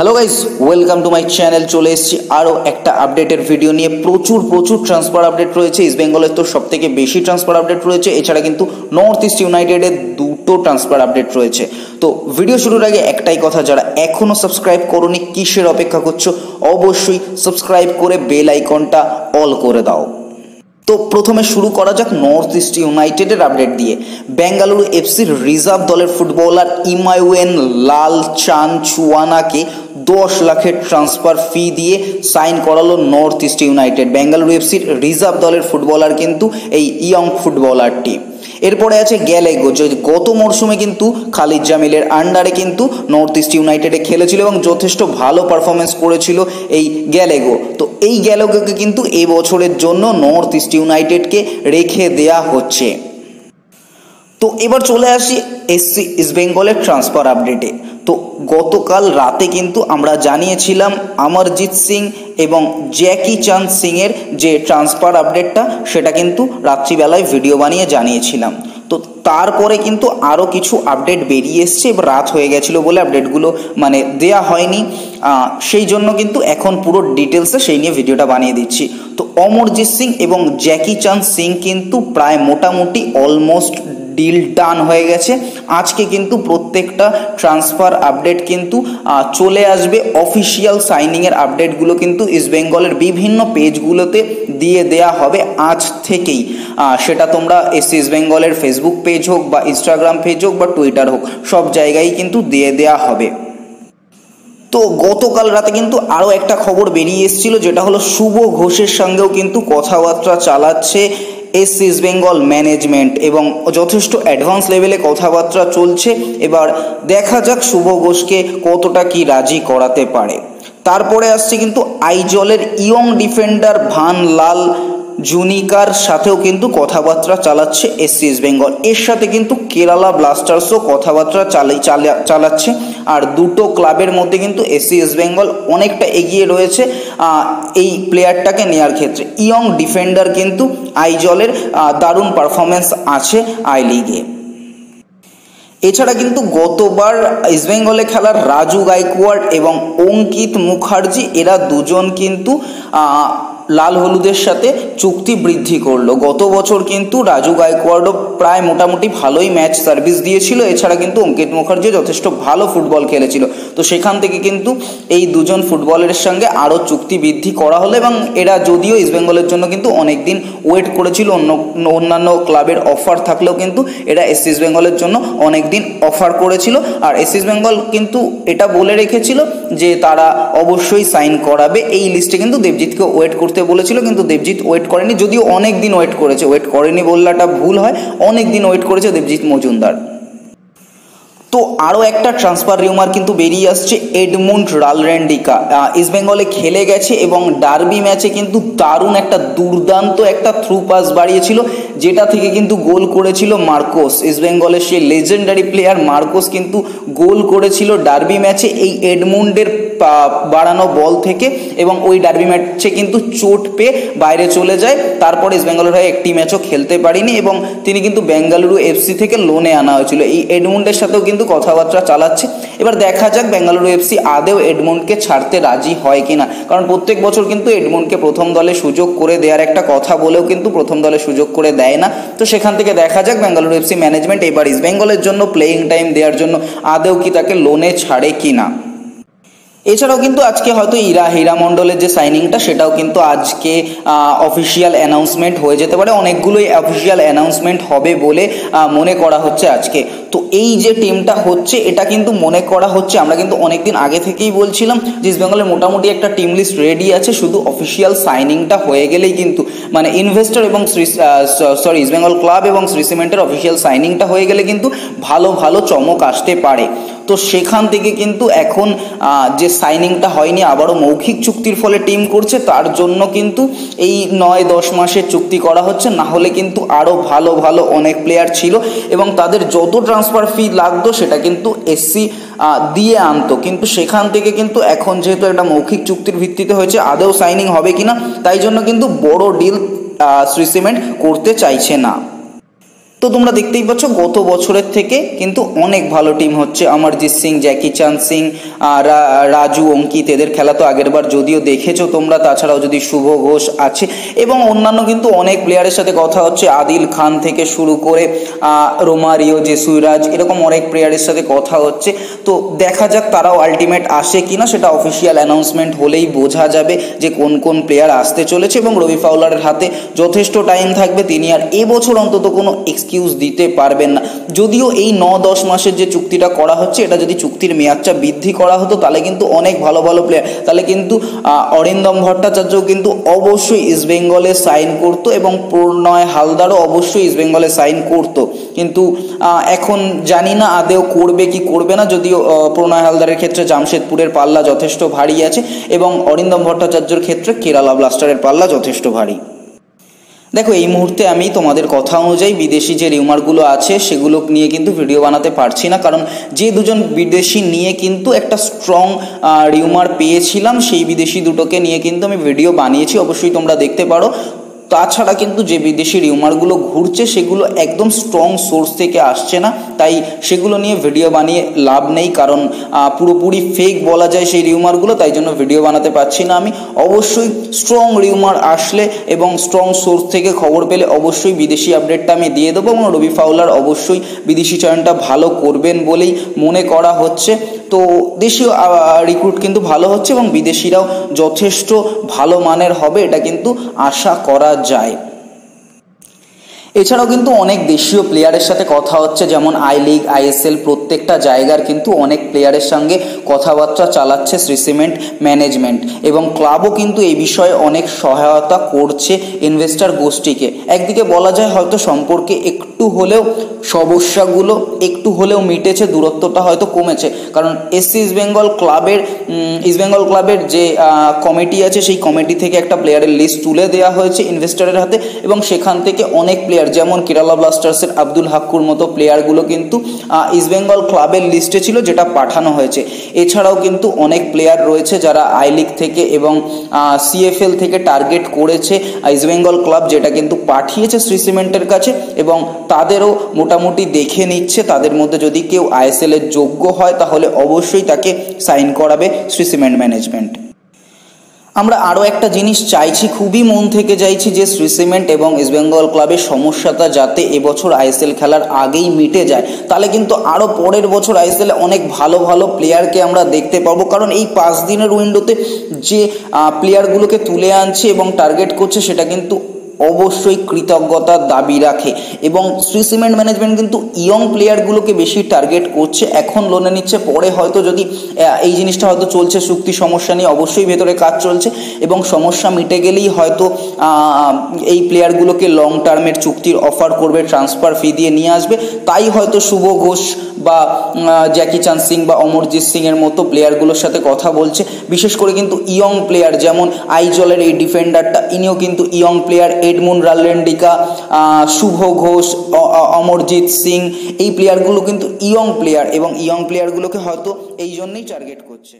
Hello guys welcome to my channel চলে এসেছি আরও একটা আপডেটের ভিডিও নিয়ে। প্রচুর প্রচুর ট্রান্সফার আপডেট রয়েছে। ইস্ট বেঙ্গলের তো সব থেকে বেশি ট্রান্সফার আপডেট রয়েছে। এছাড়া কিন্তু নর্থ ইস্ট ইউনাইটেডের দুটো ট্রান্সফার আপডেট রয়েছে। তো ভিডিও শুরুর আগে একটাই কথা, যারা এখনও সাবস্ক্রাইব করোনি, কিসের অপেক্ষা করছ? অবশ্যই সাবস্ক্রাইব করে বেল আইকনটা অল করে দাও। তো প্রথমে শুরু করা যাক নর্থ ইস্ট ইউনাইটেডের আপডেট দিয়ে। বেঙ্গালুরু এফসির রিজার্ভ দলের ফুটবলার ইমায়ুয়েন লাল চান চুয়ানাকে দশ লাখের ট্রান্সফার ফি দিয়ে সাইন করালো নর্থ ইস্ট ইউনাইটেড বেঙ্গালুরু এফসির রিজার্ভ দলের ফুটবলার কিন্তু এই ইয়ং ফুটবলারটি এরপরে আছে গ্যালেগো যে গত মরশুমে কিন্তু খালিদ জামিলের আন্ডারে কিন্তু নর্থ ইস্ট ইউনাইটেডে খেলেছিল এবং যথেষ্ট ভালো পারফরমেন্স করেছিল এই গ্যালেগো। তো এই গ্যালেগোকে কিন্তু এ বছরের জন্য নর্থ ইস্ট ইউনাইটেডকে রেখে দেয়া হচ্ছে। তো এবার চলে আসি এসসি ইস্ট বেঙ্গলের ট্রান্সফার আপডেটে তো গতকাল রাতে কিন্তু আমরা জানিয়েছিলাম অমরজিৎ সিং এবং জ্যাকি চাঁদ সিংয়ের যে ট্রান্সফার আপডেটটা, সেটা কিন্তু রাত্রিবেলায় ভিডিও বানিয়ে জানিয়েছিলাম। তো তারপরে কিন্তু আরও কিছু আপডেট বেরিয়ে এসছে, এবার রাত হয়ে গেছিল বলে আপডেটগুলো মানে দেয়া হয়নি। সেই জন্য কিন্তু এখন পুরো ডিটেলসে সেই নিয়ে ভিডিওটা বানিয়ে দিচ্ছি। তো অমরজিৎ সিং এবং জ্যাকি চাঁদ সিং কিন্তু প্রায় মোটামুটি অলমোস্ট ডিল ডান হয়ে গেছে। আজকে কিন্তু প্রত্যেকটা ট্রান্সফার আপডেট কিন্তু চলে আসবে। অফিসিয়াল সাইনিংয়ের আপডেটগুলো কিন্তু ইস্টবেঙ্গলের বিভিন্ন পেজগুলোতে দিয়ে দেয়া হবে আজ থেকেই। সেটা তোমরা এস ইস্ট বেঙ্গলের ফেসবুক পেজ হোক বা ইনস্টাগ্রাম পেজ হোক বা টুইটার হোক, সব জায়গায় কিন্তু দিয়ে দেয়া হবে। তো গতকাল রাতে কিন্তু আরও একটা খবর বেরিয়ে এসেছিল, যেটা হলো শুভ ঘোষের সঙ্গেও কিন্তু কথাবার্তা চালাচ্ছে এস ইস্ট বেঙ্গল ম্যানেজমেন্ট এবং যথেষ্ট অ্যাডভান্স লেভেলে কথাবার্তা চলছে। এবার দেখা যাক শুভ ঘোষকে কতটা কি রাজি করাতে পারে। তারপরে আসছে কিন্তু আইজলের ইয়ং ডিফেন্ডার ভান লাল জুনিকার সাথেও কিন্তু কথাবার্তা চালাচ্ছে এসসি ইস্ট বেঙ্গল। এর সাথে কিন্তু কেরালা ব্লাস্টার্সও কথাবার্তা চালাই চালাচ্ছে। আর দুটো ক্লাবের মধ্যে কিন্তু এসসি ইস্ট বেঙ্গল অনেকটা এগিয়ে রয়েছে এই প্লেয়ারটাকে নেওয়ার ক্ষেত্রে। ইয়ং ডিফেন্ডার কিন্তু আইজলের দারুণ পারফরমেন্স আছে আই লিগে। এছাড়া কিন্তু গতবার ইস্টবেঙ্গলে খেলার রাজু গাইকোয়াড এবং অঙ্কিত মুখার্জি, এরা দুজন কিন্তু লাল হলুদের সাথে চুক্তি বৃদ্ধি করল। গত বছর কিন্তু রাজু গায়কোয়াড়ও প্রায় মোটামুটি ভালোই ম্যাচ সার্ভিস দিয়েছিল। এছাড়া কিন্তু অঙ্কিত মুখার্জি যথেষ্ট ভালো ফুটবল খেলেছিল। তো সেখান থেকে কিন্তু এই দুজন ফুটবলের সঙ্গে আরও চুক্তি বৃদ্ধি করা হলো এবং এরা যদিও ইস্টবেঙ্গলের জন্য কিন্তু অনেক দিন ওয়েট করেছিল, অন্য, অন্যান্য ক্লাবের অফার থাকলেও কিন্তু এরা এস ইস্ট বেঙ্গলের জন্য অনেক দিন অফার করেছিল। আর এস ইস্ট বেঙ্গল কিন্তু এটা বলে রেখেছিল যে তারা অবশ্যই সাইন করাবে। এই লিস্টে কিন্তু দেবজিৎকে ওয়েট করতে বলেছিল, কিন্তু দেবজিৎ ওয়েট করেনি। যদিও অনেক দিন ওয়েট করেছে। ওয়েট করেনি বললাটা ভুল হয়। অনেক দিন ওয়েট করেছে দেবজিৎ মজুমদার। তো আরও একটা ট্রান্সফার রিউমার কিন্তু বেরিয়ে আসছে, এডমুন্ড রালরেন্ডিকা। ইস্টবেঙ্গলে খেলে গেছে এবং ডার্বি ম্যাচে কিন্তু দারুণ একটা দুর্দান্ত একটা থ্রু পাস বাড়িয়েছিল, যেটা থেকে কিন্তু গোল করেছিল মার্কোস। ইস্টবেঙ্গলের সেই লেজেন্ডারি প্লেয়ার মার্কোস কিন্তু গোল করেছিল ডার্বি ম্যাচে এই এডমুন্ডের বাড়ানো বল থেকে এবং ওই ডার্বি ম্যাচে কিন্তু চোট পেয়ে বাইরে চলে যায়। তারপর ইস্টবেঙ্গলের হয়ে একটি ম্যাচও খেলতে পারিনি এবং তিনি কিন্তু বেঙ্গালুরু এফসি থেকে লোনে আনা হয়েছিল। এই এডমুন্ডের সাথেও কিন্তু কথাবার্তা চালাচ্ছে। এবার দেখা যাক বেঙ্গালুরু এফসি আদেও এডমন্ডকে ছাড়তে রাজি হয় কিনা। কারণ প্রত্যেক বছর কিন্তু এডমন্ডকে প্রথম দলে সুযোগ করে দেওয়ার একটা কথা বলেও কিন্তু প্রথম দলে সুযোগ করে দেয় না। তো সেখান থেকে দেখা যাক বেঙ্গালুরু এফসি ম্যানেজমেন্ট এবার ইস্ট বেঙ্গলের জন্য প্লেয়িং টাইম দেওয়ার জন্য আদেও কি তাকে লোনে ছাড়ে কি না এছাড়াও কিন্তু আজকে হয়তো ইরা হীরা মণ্ডলের যে সাইনিংটা সেটাও কিন্তু আজকে অফিসিয়াল অ্যানাউন্সমেন্ট হয়ে যেতে পারে। অনেকগুলোই অফিসিয়াল অ্যানাউন্সমেন্ট হবে বলে মনে করা হচ্ছে আজকে। তো এই যে টিমটা হচ্ছে, এটা কিন্তু মনে করা হচ্ছে, আমরা কিন্তু অনেকদিন আগে থেকেই বলছিলাম যে ইস্ট বেঙ্গলের মোটামুটি একটা টিম লিস্ট রেডি আছে, শুধু অফিসিয়াল সাইনিংটা হয়ে গেলেই কিন্তু মানে ইনভেস্টর এবং সরি ইস্ট বেঙ্গল ক্লাব এবং শ্রী সিমেন্টের অফিসিয়াল সাইনিংটা হয়ে গেলে কিন্তু ভালো ভালো চমক আসতে পারে। তো সেখান থেকে কিন্তু এখন যে সাইনিংটা হয়নি, আবারও মৌখিক চুক্তির ফলে টিম করছে, তার জন্য কিন্তু এই নয় দশ মাসের চুক্তি করা হচ্ছে। না হলে কিন্তু আরও ভালো ভালো অনেক প্লেয়ার ছিল এবং তাদের যত ট্রান্সফার ফি লাগতো, সেটা কিন্তু এসসি দিয়ে আনতো। কিন্তু সেখান থেকে কিন্তু এখন যেহেতু একটা মৌখিক চুক্তির ভিত্তিতে হয়েছে, আদৌ সাইনিং হবে কিনা, তাই জন্য কিন্তু বড় ডিল শ্রী সিমেন্ট করতে চাইছে না। তো তোমরা দেখতেই পাচ্ছ গত বছরের থেকে কিন্তু অনেক ভালো টিম হচ্ছে। অমরজিৎ সিং জ্যাকি চান সিং রাজু, অঙ্কিত, এদের খেলা তো আগেরবার যদিও দেখেছ তোমরা, তাছাড়াও যদি শুভ ঘোষ আছে। এবং অন্যান্য কিন্তু অনেক প্লেয়ারের সাথে কথা হচ্ছে। আদিল খান থেকে শুরু করে রোমারিও, জেসুইরাজ, এরকম অনেক প্লেয়ারের সাথে কথা হচ্ছে। তো দেখা যাক তারাও আলটিমেট আসে কিনা, সেটা অফিসিয়াল অ্যানাউন্সমেন্ট হলেই বোঝা যাবে যে কোন কোন প্লেয়ার আসতে চলেছে। এবং রবি ফাউলারের হাতে যথেষ্ট টাইম থাকবে। তিনি আর এবছর অন্তত কোনো এক্সকিউজ দিতে পারবেন না। যদিও এই ন দশ মাসের যে চুক্তিটা করা হচ্ছে, এটা যদি চুক্তির মেয়াদটা বৃদ্ধি করা হতো, তাহলে কিন্তু অনেক ভালো ভালো প্লেয়ার তাহলে কিন্তু অরিন্দম ভট্টাচার্য কিন্তু অবশ্যই ইস্টবেঙ্গলে সাইন করতো এবং প্রণয় হালদারও অবশ্যই ইস্টবেঙ্গলে সাইন করতো। কিন্তু এখন জানি না আদেও করবে কি করবে না, যদিও প্রণয় হালদারের ক্ষেত্রে জামশেদপুরের পাল্লা যথেষ্ট ভারী আছে এবং অরিন্দম ভট্টাচার্যর ক্ষেত্রে কেরালা ব্লাস্টারের পাল্লা যথেষ্ট ভারী। দেখো, এই মুহূর্তে আমি তোমাদের কথা অনুযায়ী বিদেশি যে রিউমারগুলো আছে সেগুলো নিয়ে কিন্তু ভিডিও বানাতে পারছি না। কারণ যে দুজন বিদেশি নিয়ে কিন্তু একটা স্ট্রং রিউমার পেয়েছিলাম, সেই বিদেশি দুটোকে নিয়ে কিন্তু আমি ভিডিও বানিয়েছি। অবশ্যই তোমরা দেখতে পারো। তাছাড়া কিন্তু যে বিদেশি রিউমারগুলো ঘুরছে, সেগুলো একদম স্ট্রং সোর্স থেকে আসছে না। তাই সেগুলো নিয়ে ভিডিও বানিয়ে লাভ নেই, কারণ পুরোপুরি ফেক বলা যায় সেই রিউমারগুলো তাই জন্য ভিডিও বানাতে পারছি না আমি। অবশ্যই স্ট্রং রিউমার আসলে এবং স্ট্রং সোর্স থেকে খবর পেলে অবশ্যই বিদেশি আপডেটটা আমি দিয়ে দেবো এবং রবি ফাউলার অবশ্যই বিদেশি চয়নটা ভালো করবেন বলেই মনে করা হচ্ছে। তো দেশীয় রিক্রুট কিন্তু ভালো হচ্ছে এবং বিদেশিরাও যথেষ্ট ভালো মানের হবে, এটা কিন্তু আশা করা যায় এছাড়াও কিন্তু অনেক দেশীয় প্লেয়ারের সাথে কথা হচ্ছে, যেমন আই লিগ আইএসএল প্রত্যেকটা জায়গার কিন্তু অনেক প্লেয়ারের সঙ্গে কথাবার্তা চালাচ্ছে শ্রীসিমেন্ট ম্যানেজমেন্ট। এবং ক্লাবও কিন্তু এই বিষয়ে অনেক সহায়তা করছে ইনভেস্টার গোষ্ঠীকে। একদিকে বলা যায় হয়তো সম্পর্কে একটু হলেও সমস্যাগুলো, একটু হলেও মিটেছে, দূরত্বটা হয়তো কমেছে। কারণ এসসি ইস্ট বেঙ্গল ক্লাবের ইস্ট বেঙ্গল ক্লাবের যে কমিটি আছে, সেই কমিটি থেকে একটা প্লেয়ারের লিস্ট তুলে দেওয়া হয়েছে ইনভেস্টারের হাতে এবং সেখান থেকে অনেক প্লেয়ার যেমন কেরালা ব্লাস্টার্সের আব্দুল হাক্কুর মতো প্লেয়ারগুলো কিন্তু ইস্ট বেঙ্গল ক্লাবের লিস্টে ছিল যেটা পাঠানো হয়েছে। এছাড়াও কিন্তু অনেক প্লেয়ার রয়েছে যারা আই লিগ থেকে এবং সিএফএল থেকে টার্গেট করেছে ইস্ট বেঙ্গল ক্লাব যেটা কিন্তু পাঠিয়েছে শ্রী সিমেন্টের কাছে এবং তাদেরও মোটামুটি দেখে নিচ্ছে। তাদের মধ্যে যদি কেউ আইএসএল এর যোগ্য হয়, তাহলে অবশ্যই তাকে সাইন করাবে শ্রী সিমেন্ট ম্যানেজমেন্ট আমরা আরও একটা জিনিস চাইছি, খুবই মন থেকে চাইছি যে শ্রী সিমেন্ট এবং ইস্টবেঙ্গল ক্লাবের সমস্যাটা যাতে এবছর আইএসএল খেলার আগেই মিটে যায়। তাহলে কিন্তু আরও পরের বছর আইএসএলে অনেক ভালো ভালো প্লেয়ারকে আমরা দেখতে পাবো। কারণ এই পাঁচ দিনের উইন্ডোতে যে প্লেয়ারগুলোকে তুলে আনছে এবং টার্গেট করছে, সেটা কিন্তু অবশ্যই কৃতজ্ঞতার দাবি রাখে এবং শ্রী সিমেন্ট ম্যানেজমেন্ট কিন্তু ইয়ং প্লেয়ারগুলোকে বেশি টার্গেট করছে। এখন লোনে নিচ্ছে, পরে হয়তো যদি এই জিনিসটা হয়তো চলছে, চুক্তি সমস্যা নিয়ে অবশ্যই ভেতরে কাজ চলছে এবং সমস্যা মিটে গেলেই হয়তো এই প্লেয়ারগুলোকে লং টার্মের চুক্তির অফার করবে ট্রান্সফার ফি দিয়ে নিয়ে আসবে। তাই হয়তো শুভ ঘোষ বা জ্যাকি চান সিং বা অমরজিৎ সিংয়ের মতো প্লেয়ারগুলোর সাথে কথা বলছে। বিশেষ করে কিন্তু ইয়ং প্লেয়ার যেমন আইজলের এই ডিফেন্ডারটা ইনিও কিন্তু young player Edmund Lalrindika Shubho Ghosh Amarjit Singh এই প্লেয়ারগুলো কিন্তু ইয়ং প্লেয়ার এবং ইয়ং প্লেয়ারগুলোকে হয়তো এই জন্যেই টার্গেট করছে।